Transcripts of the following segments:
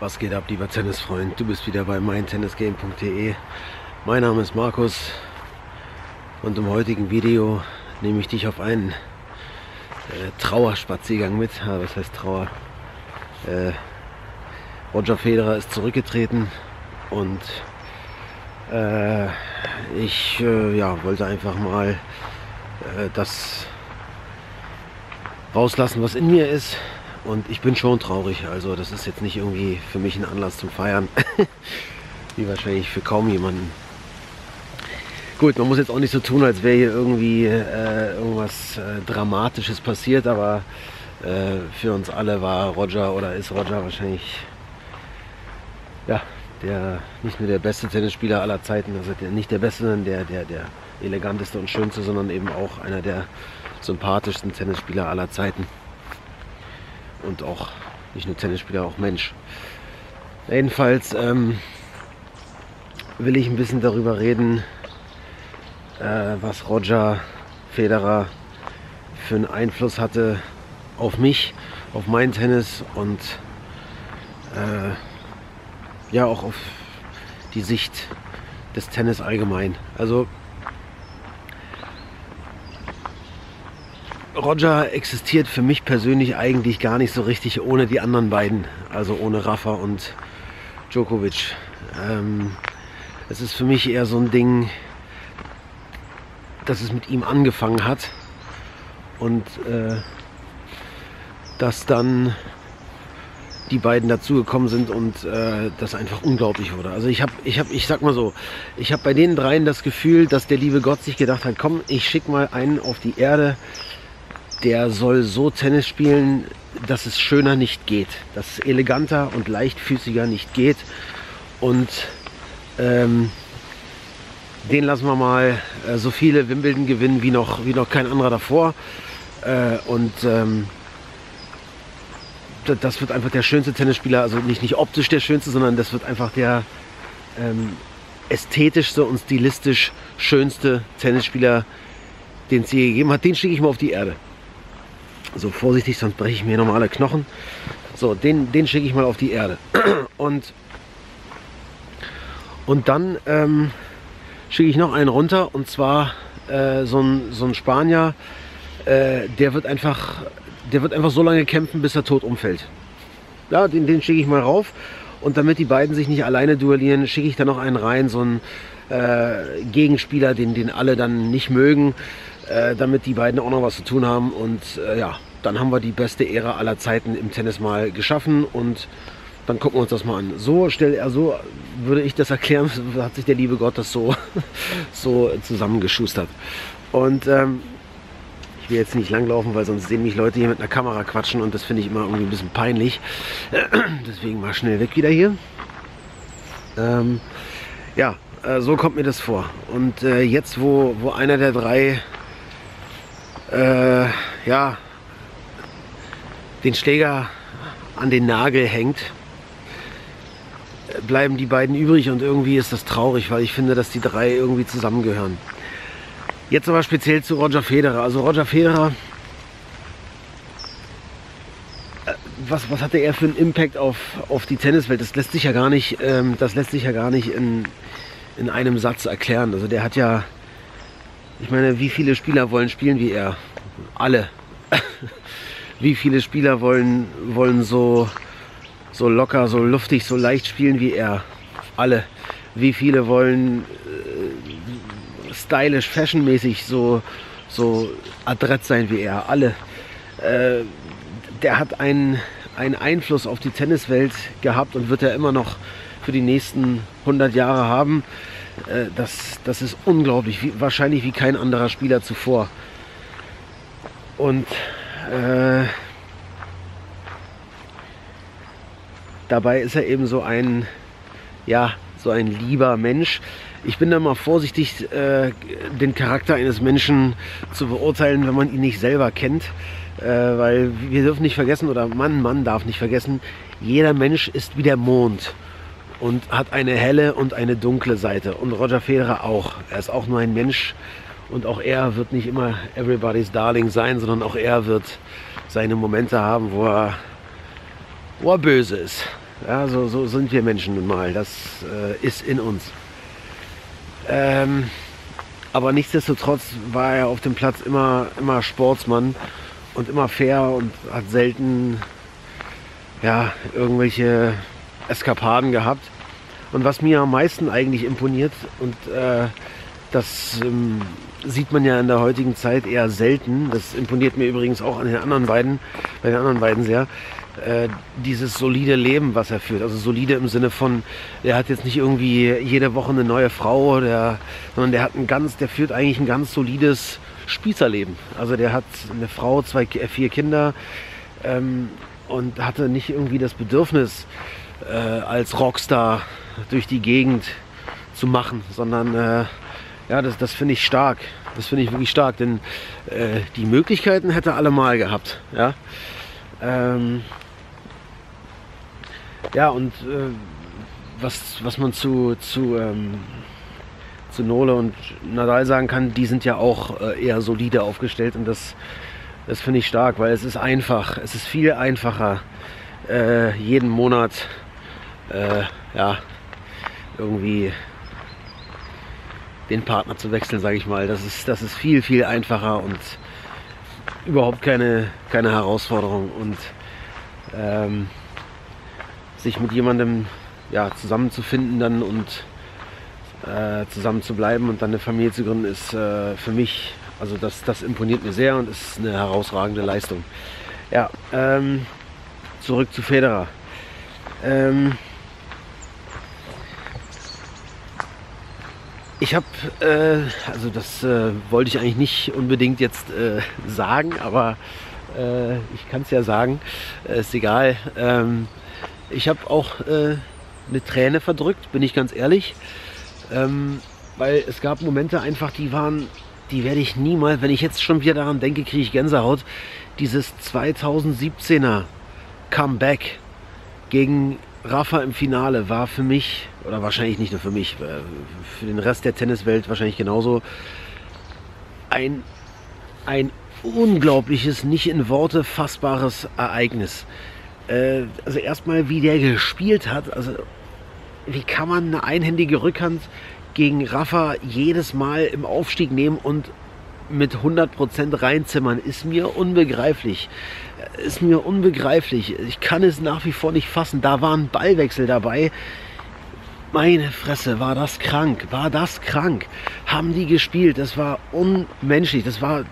Was geht ab, lieber Tennisfreund? Du bist wieder bei meintennisgame.de. Mein Name ist Markus und im heutigen Video nehme ich dich auf einen äh, Trauerspaziergang mit. Ja, was heißt Trauer? Äh, Roger Federer ist zurückgetreten und äh, ich äh, ja, wollte einfach mal äh, das rauslassen, was in mir ist. Und ich bin schon traurig. Also das ist jetzt nicht irgendwie für mich ein Anlass zum Feiern. Wie wahrscheinlich für kaum jemanden. Gut, man muss jetzt auch nicht so tun, als wäre hier irgendwie äh, irgendwas äh, Dramatisches passiert, aber äh, für uns alle war Roger oder ist Roger wahrscheinlich ja, der nicht nur der beste Tennisspieler aller Zeiten, also der, nicht der beste, sondern der, der, der eleganteste und schönste, sondern eben auch einer der sympathischsten Tennisspieler aller Zeiten. Und auch nicht nur Tennisspieler, auch Mensch. Jedenfalls ähm, will ich ein bisschen darüber reden, äh, was Roger Federer für einen Einfluss hatte auf mich, auf mein Tennis und äh, ja auch auf die Sicht des Tennis allgemein. Also Roger existiert für mich persönlich eigentlich gar nicht so richtig ohne die anderen beiden, also ohne Rafa und Djokovic. Ähm, es ist für mich eher so ein Ding, dass es mit ihm angefangen hat und äh, dass dann die beiden dazugekommen sind und äh, das einfach unglaublich wurde. Also ich habe, ich habe, ich sag mal so, ich habe bei den dreien das Gefühl, dass der liebe Gott sich gedacht hat, komm, ich schick mal einen auf die Erde, der soll so Tennis spielen, dass es schöner nicht geht, dass es eleganter und leichtfüßiger nicht geht und ähm, den lassen wir mal äh, so viele Wimbledon gewinnen wie noch, wie noch kein anderer davor. Äh, und ähm, das wird einfach der schönste Tennisspieler, also nicht, nicht optisch der schönste, sondern das wird einfach der ähm, ästhetischste und stilistisch schönste Tennisspieler, den es je gegeben hat. Den schicke ich mal auf die Erde. So vorsichtig, sonst breche ich mir normale Knochen. So, den, den schicke ich mal auf die Erde. Und, und dann ähm, schicke ich noch einen runter und zwar äh, so, ein, so ein Spanier, äh, der wird einfach der wird einfach so lange kämpfen, bis er tot umfällt. Ja, den, den schicke ich mal rauf. Und damit die beiden sich nicht alleine duellieren, schicke ich da noch einen rein, so einen äh, Gegenspieler, den, den alle dann nicht mögen, äh, damit die beiden auch noch was zu tun haben. Und äh, ja, dann haben wir die beste Ära aller Zeiten im Tennis mal geschaffen und dann gucken wir uns das mal an. So stell er so würde ich das erklären, hat sich der liebe Gott das so, so zusammengeschustert. Und ähm, ich will jetzt nicht langlaufen, weil sonst sehen mich Leute hier mit einer Kamera quatschen und das finde ich immer irgendwie ein bisschen peinlich. Deswegen mal schnell weg wieder hier. Ähm, ja, äh, so kommt mir das vor. Und äh, jetzt, wo, wo einer der drei äh, ja, den Schläger an den Nagel hängt, bleiben die beiden übrig und irgendwie ist das traurig, weil ich finde, dass die drei irgendwie zusammengehören. Jetzt aber speziell zu Roger Federer. Also Roger Federer, äh, was, was hatte er für einen Impact auf, auf die Tenniswelt? Das lässt sich ja gar nicht, ähm, das lässt sich ja gar nicht in, in einem Satz erklären. Also der hat ja, ich meine, wie viele Spieler wollen spielen wie er? Alle. wie viele Spieler wollen, wollen so, so locker, so luftig, so leicht spielen wie er? Alle. Wie viele wollen stylisch, fashionmäßig so, so adrett sein wie er. Alle. Äh, der hat einen, einen Einfluss auf die Tenniswelt gehabt und wird er immer noch für die nächsten 100 Jahre haben. Äh, das, das ist unglaublich, wie, wahrscheinlich wie kein anderer Spieler zuvor. Und äh, dabei ist er eben so ein, ja, so ein lieber Mensch, ich bin da mal vorsichtig, äh, den Charakter eines Menschen zu beurteilen, wenn man ihn nicht selber kennt. Äh, weil wir dürfen nicht vergessen, oder Mann, Mann darf nicht vergessen, jeder Mensch ist wie der Mond und hat eine helle und eine dunkle Seite. Und Roger Federer auch. Er ist auch nur ein Mensch und auch er wird nicht immer everybody's darling sein, sondern auch er wird seine Momente haben, wo er, wo er böse ist. Ja, so, so sind wir Menschen nun mal. Das äh, ist in uns. Ähm, aber nichtsdestotrotz war er auf dem Platz immer, immer Sportsmann und immer fair und hat selten ja, irgendwelche Eskapaden gehabt. Und was mir am meisten eigentlich imponiert, und äh, das ähm, sieht man ja in der heutigen Zeit eher selten, das imponiert mir übrigens auch an den anderen beiden, bei den anderen beiden sehr, äh, dieses solide Leben, was er führt. Also solide im Sinne von, er hat jetzt nicht irgendwie jede Woche eine neue Frau, der, sondern der hat ein ganz, der führt eigentlich ein ganz solides Spießerleben. Also der hat eine Frau, zwei, äh, vier Kinder ähm, und hatte nicht irgendwie das Bedürfnis, äh, als Rockstar durch die Gegend zu machen, sondern äh, ja, das, das finde ich stark. Das finde ich wirklich stark, denn äh, die Möglichkeiten hätte er allemal gehabt. Ja, ähm, ja und äh, was, was man zu, zu, ähm, zu Nole und Nadal sagen kann, die sind ja auch äh, eher solide aufgestellt und das, das finde ich stark, weil es ist einfach, es ist viel einfacher, äh, jeden Monat äh, ja, irgendwie den Partner zu wechseln, sage ich mal. Das ist, das ist viel, viel einfacher und überhaupt keine, keine Herausforderung. Und ähm, sich mit jemandem ja, zusammenzufinden dann und äh, zusammen zu bleiben und dann eine Familie zu gründen, ist äh, für mich, also das, das imponiert mir sehr und ist eine herausragende Leistung. Ja, ähm, zurück zu Federer. Ähm, ich habe, äh, also das äh, wollte ich eigentlich nicht unbedingt jetzt äh, sagen, aber äh, ich kann es ja sagen, äh, ist egal. Ähm, ich habe auch äh, eine Träne verdrückt, bin ich ganz ehrlich, ähm, weil es gab Momente einfach, die waren, die werde ich niemals, wenn ich jetzt schon wieder daran denke, kriege ich Gänsehaut. Dieses 2017er Comeback gegen Rafa im Finale war für mich, oder wahrscheinlich nicht nur für mich, äh, für den Rest der Tenniswelt wahrscheinlich genauso, ein, ein unglaubliches, nicht in Worte fassbares Ereignis. Äh, also erstmal, wie der gespielt hat, also wie kann man eine einhändige Rückhand gegen Rafa jedes Mal im Aufstieg nehmen und mit 100% reinzimmern, ist mir unbegreiflich. Ist mir unbegreiflich. Ich kann es nach wie vor nicht fassen. Da war ein Ballwechsel dabei. Meine Fresse, war das krank. War das krank. Haben die gespielt. Das war unmenschlich. Das war.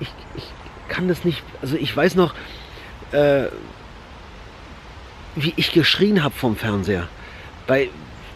Ich, ich kann das nicht. Also ich weiß noch, äh, wie ich geschrien habe vom Fernseher. Bei,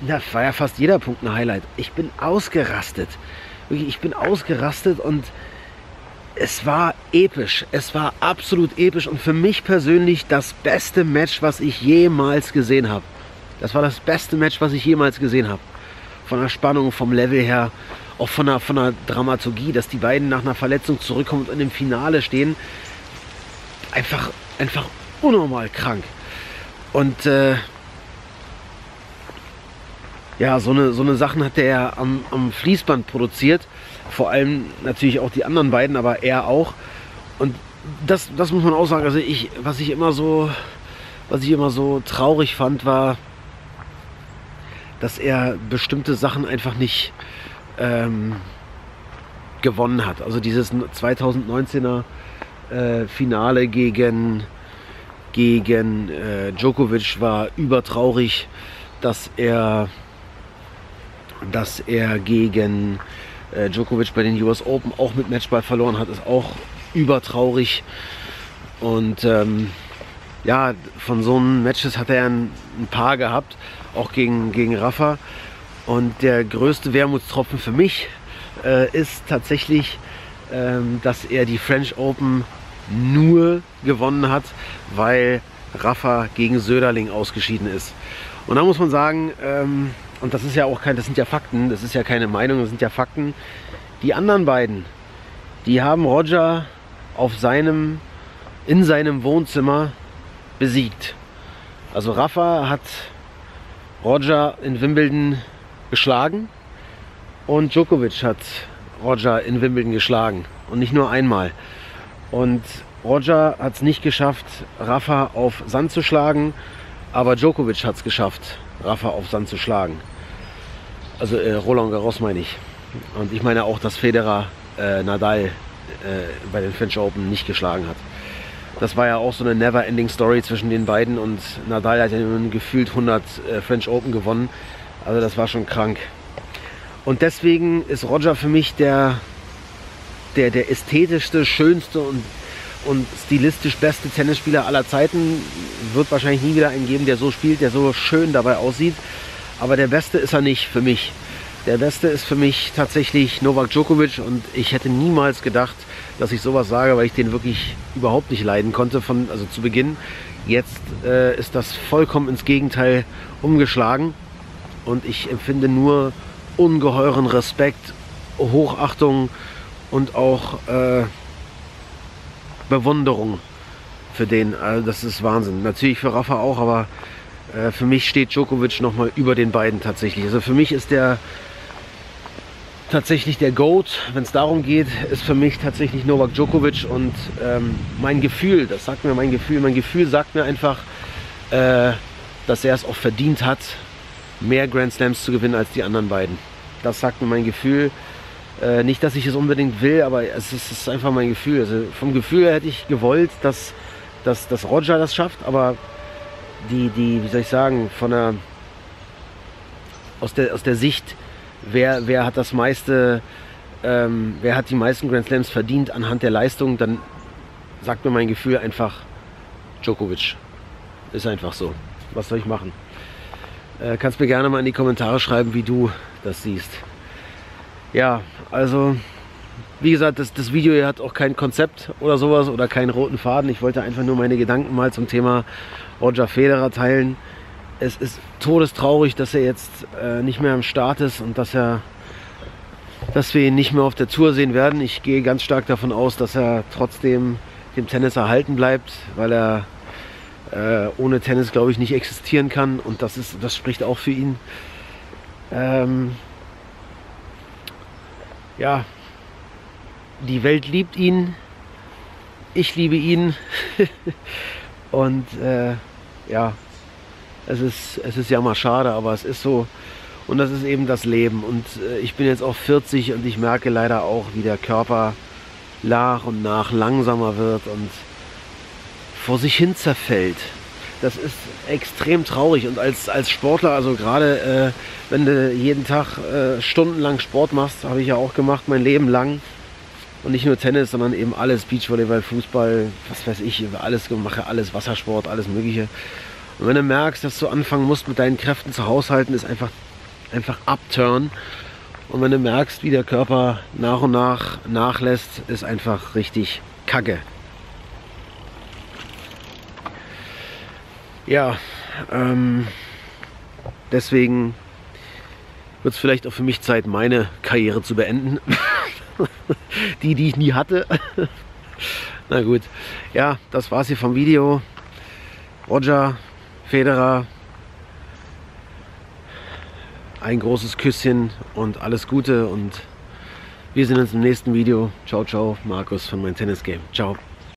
na, war ja fast jeder Punkt ein Highlight. Ich bin ausgerastet ich bin ausgerastet und es war episch. Es war absolut episch und für mich persönlich das beste Match, was ich jemals gesehen habe. Das war das beste Match, was ich jemals gesehen habe. Von der Spannung, vom Level her, auch von der, von der Dramaturgie, dass die beiden nach einer Verletzung zurückkommen und dem Finale stehen. Einfach, einfach unnormal krank. Und äh, ja, so eine, so eine Sachen hat er am, am Fließband produziert. Vor allem natürlich auch die anderen beiden, aber er auch. Und das, das muss man auch sagen. Also ich, was ich immer so, was ich immer so traurig fand, war, dass er bestimmte Sachen einfach nicht ähm, gewonnen hat. Also dieses 2019er äh, Finale gegen, gegen äh, Djokovic war übertraurig, dass er dass er gegen äh, Djokovic bei den US Open auch mit Matchball verloren hat, ist auch übertraurig. Und ähm, ja, von so einem Matches hat er ein, ein, paar gehabt, auch gegen, gegen Rafa. Und der größte Wermutstropfen für mich äh, ist tatsächlich, ähm, dass er die French Open nur gewonnen hat, weil Rafa gegen Söderling ausgeschieden ist. Und da muss man sagen, ähm, und das ist ja auch kein, das sind ja Fakten, das ist ja keine Meinung, das sind ja Fakten. Die anderen beiden, die haben Roger auf seinem, in seinem Wohnzimmer besiegt. Also Rafa hat Roger in Wimbledon geschlagen und Djokovic hat Roger in Wimbledon geschlagen und nicht nur einmal. Und Roger hat es nicht geschafft, Rafa auf Sand zu schlagen Aber Djokovic hat es geschafft, Rafa auf Sand zu schlagen. Also äh, Roland Garros meine ich. Und ich meine auch, dass Federer äh, Nadal äh, bei den French Open nicht geschlagen hat. Das war ja auch so eine never-ending Story zwischen den beiden und Nadal hat ja nun gefühlt 100 äh, French Open gewonnen. Also das war schon krank. Und deswegen ist Roger für mich der, der, der ästhetischste, schönste und, und stilistisch beste Tennisspieler aller Zeiten. Wird wahrscheinlich nie wieder einen geben, der so spielt, der so schön dabei aussieht. Aber der Beste ist er nicht für mich. Der Beste ist für mich tatsächlich Novak Djokovic und ich hätte niemals gedacht, dass ich sowas sage, weil ich den wirklich überhaupt nicht leiden konnte von also zu Beginn. Jetzt äh, ist das vollkommen ins Gegenteil umgeschlagen und ich empfinde nur ungeheuren Respekt, Hochachtung und auch äh, Bewunderung für den. Also das ist Wahnsinn. Natürlich für Rafa auch, aber äh, für mich steht Djokovic nochmal über den beiden tatsächlich. Also für mich ist der tatsächlich der GOAT, wenn es darum geht, ist für mich tatsächlich Novak Djokovic und ähm, mein Gefühl, das sagt mir mein Gefühl, mein Gefühl sagt mir einfach, äh, dass er es auch verdient hat, mehr Grand Slams zu gewinnen als die anderen beiden. Das sagt mir mein Gefühl. Äh, nicht, dass ich es unbedingt will, aber es ist, es ist, einfach mein Gefühl. Also vom Gefühl hätte ich gewollt, dass, dass, dass Roger das schafft, aber die, die, wie soll ich sagen, von der, aus der, aus der Sicht, wer, wer hat das meiste, ähm, wer hat die meisten Grand Slams verdient anhand der Leistung, dann sagt mir mein Gefühl einfach Djokovic. Ist einfach so. Was soll ich machen? Äh, kannst mir gerne mal in die Kommentare schreiben, wie du das siehst. Ja, also wie gesagt, das, das Video hier hat auch kein Konzept oder sowas oder keinen roten Faden. Ich wollte einfach nur meine Gedanken mal zum Thema Roger Federer teilen. Es ist todestraurig, dass er jetzt äh, nicht mehr am Start ist und dass er dass wir ihn nicht mehr auf der Tour sehen werden. Ich gehe ganz stark davon aus, dass er trotzdem dem Tennis erhalten bleibt, weil er äh, ohne Tennis, glaube ich, nicht existieren kann. Und das, ist, das spricht auch für ihn. Ähm, ja, die Welt liebt ihn. Ich liebe ihn. und äh, ja, es ist, es ist ja mal schade, aber es ist so. Und das ist eben das Leben. Und äh, ich bin jetzt auch 40 und ich merke leider auch, wie der Körper nach und nach langsamer wird und vor sich hin zerfällt. Das ist extrem traurig und als, als Sportler, also gerade äh, wenn du jeden Tag äh, stundenlang Sport machst, habe ich ja auch gemacht, mein Leben lang. Und nicht nur Tennis, sondern eben alles, Beachvolleyball, Fußball, was weiß ich, alles mache, alles Wassersport, alles Mögliche. Und wenn du merkst, dass du anfangen musst, mit deinen Kräften zu haushalten, ist einfach, einfach upturn. Und wenn du merkst, wie der Körper nach und nach nachlässt, ist einfach richtig kacke. Ja, ähm, deswegen wird es vielleicht auch für mich Zeit, meine Karriere zu beenden. die, die ich nie hatte. Na gut, ja, das war's hier vom Video. Roger, Federer, ein großes Küsschen und alles Gute und wir sehen uns im nächsten Video. Ciao, ciao, Markus von meinem Tennis Game. Ciao.